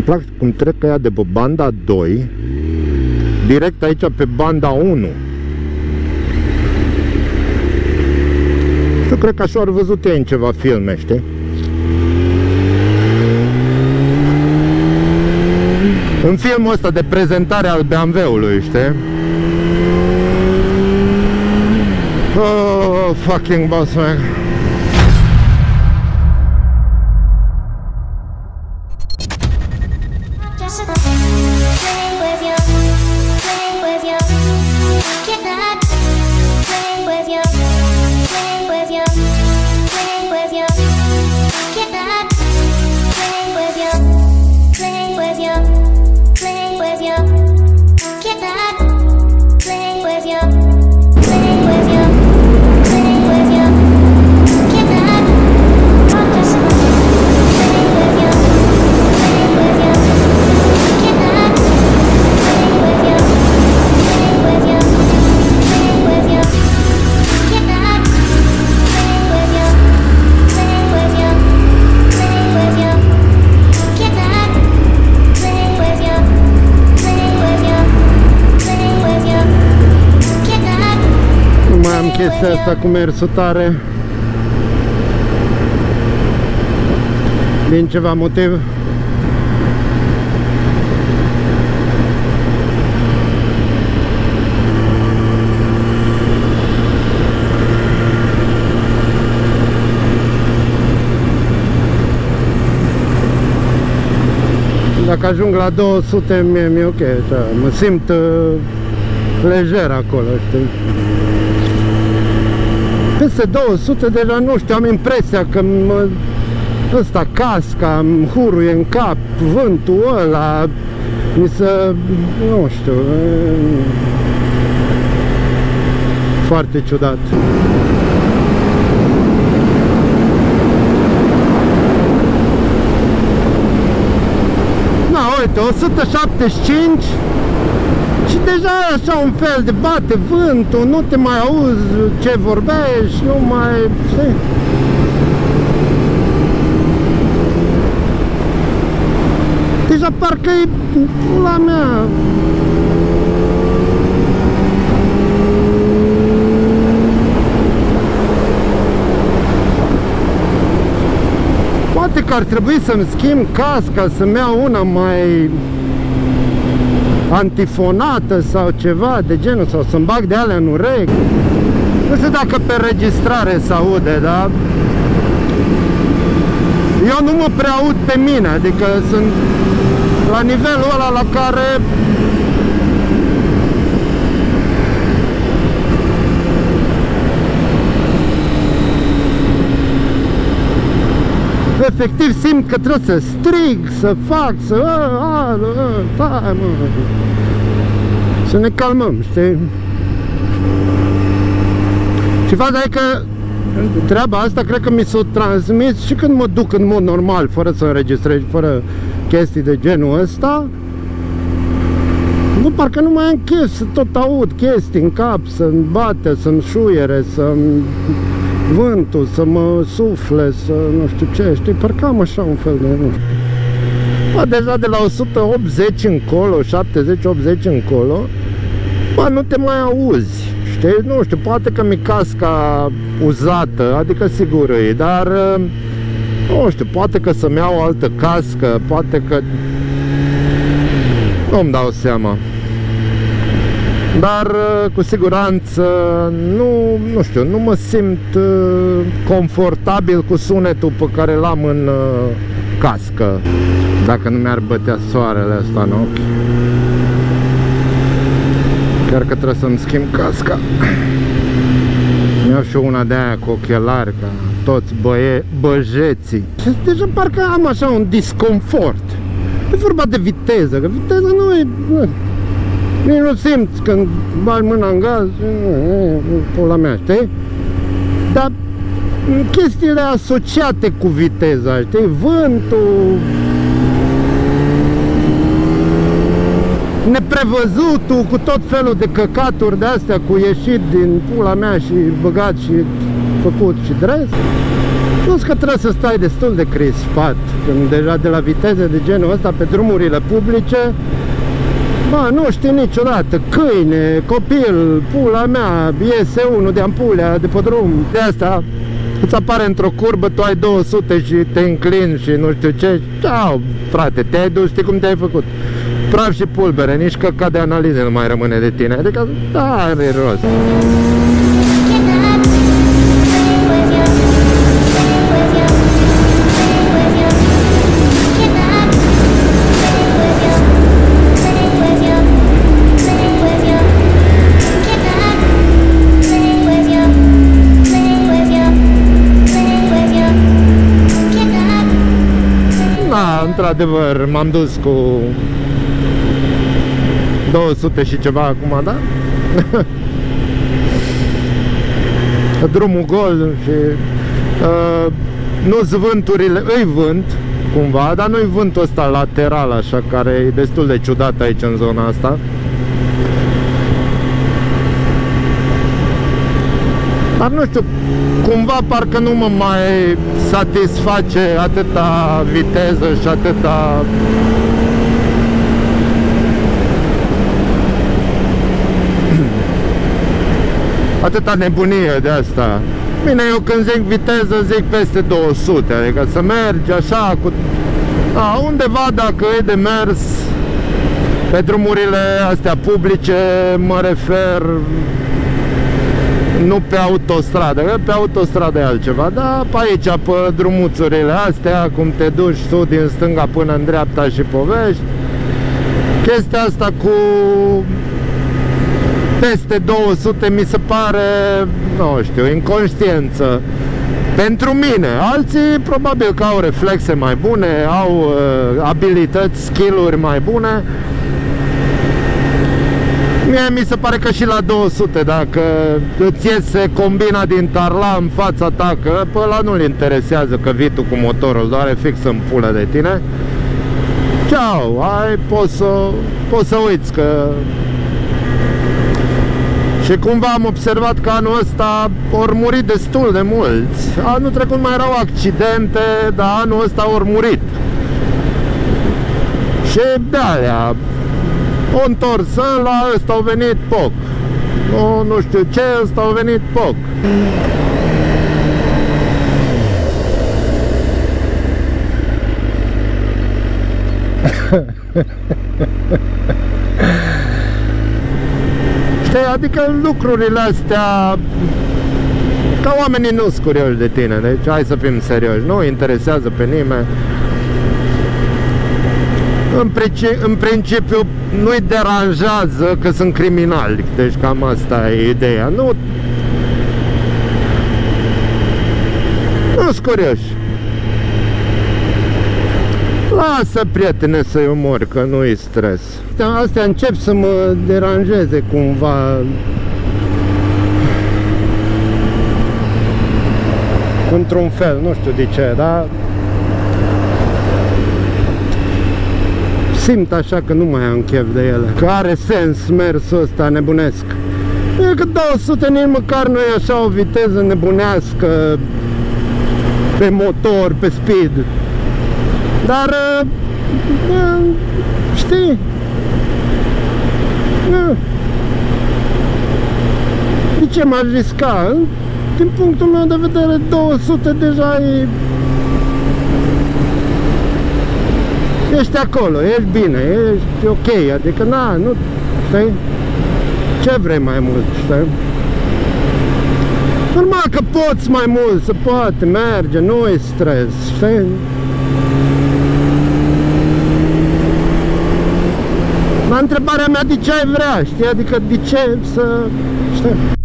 Îmi plac cum trec ea de pe banda 2 direct aici pe banda 1. Și cred că așa au văzut ei în ceva filme, știi? În filmul ăsta de prezentare al BMW-ului, știi? Oh, fucking boss, man. Chestia asta cu mersul tare. Din ceva motiv. Dacă ajung la 200, mie mi-e ok, așa, mă simt uh, lejer acolo, știi? Peste 200 deja nu știu, am impresia că mă, ăsta casca îmi huruie în cap, vântul ăla, mi se, nu știu, e, foarte ciudat. Na, uite, 175 și deja e așa un fel de bate vântul, nu te mai auzi ce vorbești, nu mai... Știi? Deja parcă e la mea. Poate că ar trebui să-mi schimb casca, să-mi iau una mai antifonată sau ceva de genul, sau să-mi bag de alea în urechi. Nu știu dacă pe registrare se aude, da? Eu nu mă prea aud pe mine, adică sunt la nivelul ăla la care efectiv simt că trebuie să strig, să fac, să... A, a, a, stai, mă. Să ne calmăm, știi? Și faza e că treaba asta cred că mi s-o transmis și când mă duc în mod normal, fără să înregistrez, fără chestii de genul ăsta, nu, parcă nu mai am chef să tot aud chestii în cap, să-mi bate, să-mi șuiere, să-mi vântul, să mă sufle, să nu știu ce, știi, parcă am așa un fel de, nu știu. Bă, deja de la 180 încolo, 70-80 încolo, bă, nu te mai auzi, știi, nu știu, poate că mi casca uzată, adică sigur e, dar nu știu, poate că să-mi iau o altă cască, poate că nu-mi dau seama. Dar cu siguranță nu, nu știu, nu mă simt uh, confortabil cu sunetul pe care l-am în uh, cască. Dacă nu mi-ar bătea soarele ăsta în ochi. Chiar că trebuie să-mi schimb casca. Mi-au și una de aia cu ochelari, ca toți băie, băjeții. Deja parcă am așa un disconfort. E vorba de viteză, că viteza nu e... Nu, nici nu simți când bagi mâna în gaz, pula mea, știi? Dar chestiile asociate cu viteza, știi? Vântul, neprevăzutul, cu tot felul de căcaturi de astea, cu ieșit din pula mea și băgat și făcut și dres. Plus că trebuie să stai destul de crispat când deja de la viteze de genul ăsta pe drumurile publice Bă, nu știi niciodată, câine, copil, pula mea, iese unul de ampulea de pe drum. De asta îți apare într-o curbă, tu ai 200 și te înclin și nu știu ce. Ciao, frate, te-ai dus, știi cum te-ai făcut? Praf și pulbere, nici căca de analize nu mai rămâne de tine. Adică, da, are rost. Cannot play with you. Play with you. Într-adevăr, m-am dus cu 200 și ceva acum, da? Drumul gol și uh, nu-s vânturile, îi vânt cumva, dar nu-i vântul ăsta lateral așa, care e destul de ciudat aici în zona asta. Dar nu știu, cumva parcă nu mă mai satisface atâta viteză și atâta atâta nebunie de asta. Bine, eu când zic viteză zic peste 200, adică să mergi așa cu... A, undeva dacă e de mers pe drumurile astea publice, mă refer nu pe autostradă, că pe autostradă e altceva, dar pe aici, pe drumuțurile astea, cum te duci tu din stânga până în dreapta și povești, chestia asta cu peste 200 mi se pare, nu știu, inconștiență. Pentru mine, alții probabil că au reflexe mai bune, au uh, abilități, skill-uri mai bune. Mie mi se pare că și la 200, dacă îți iese combina din tarla în fața ta, că pe ăla nu-l interesează că vii tu cu motorul, doar e fix în pulă de tine. Ceau, ai, poți să, poți să uiți că și cumva am observat că anul ăsta ori murit destul de mulți. Anul trecut mai erau accidente, dar anul ăsta ori murit. Și de alea, o întors ăla, ăsta au venit poc. Nu, nu știu ce, ăsta au venit poc. Știi, adică lucrurile astea ca oamenii nu sunt curioși de tine, deci hai să fim serioși, nu interesează pe nimeni. În, princi- în principiu nu-i deranjează că sunt criminali, deci cam asta e ideea. Nu, nu sunt curioși. Lasă, prietene, să-i umori, că nu-i stres. Astea, astea încep să mă deranjeze cumva. Într-un fel, nu știu de ce, dar simt așa că nu mai am chef de ele. Că are sens mersul ăsta nebunesc. E că 200 nici măcar nu e așa o viteză nebunească pe motor, pe speed. Dar, uh, uh, știi, uh, de ce m-aș risca? Din punctul meu de vedere, 200 deja e... Ești acolo, ești bine, ești ok, adică na, nu, știi? Ce vrei mai mult, știi? Normal că poți mai mult, se poate, merge, nu e stres, știi? La întrebarea mea de ce ai vrea, știi? Adică de ce să... Știi?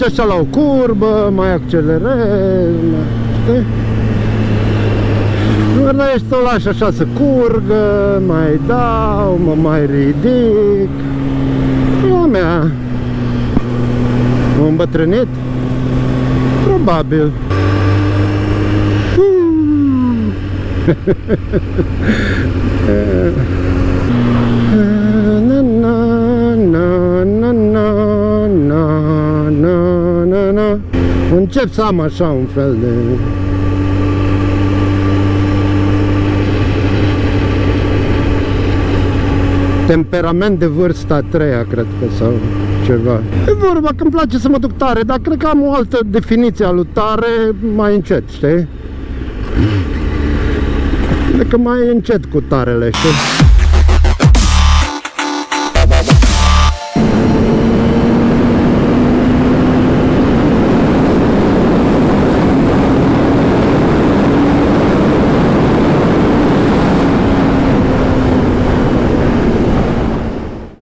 Te mai duci așa la o curbă, mai accelerezi, mai- știi? Dar da, ești să o lași așa să curgă, mai dau, mă mai ridic. La mea. M-am îmbătrânit? Probabil. Hmm. na na na na Încep să am așa un fel de temperament de vârsta a treia, cred că, sau ceva. E vorba că îmi place să mă duc tare, dar cred că am o altă definiție a lui tare mai încet, știi? Adică mai încet cu tarele, știi?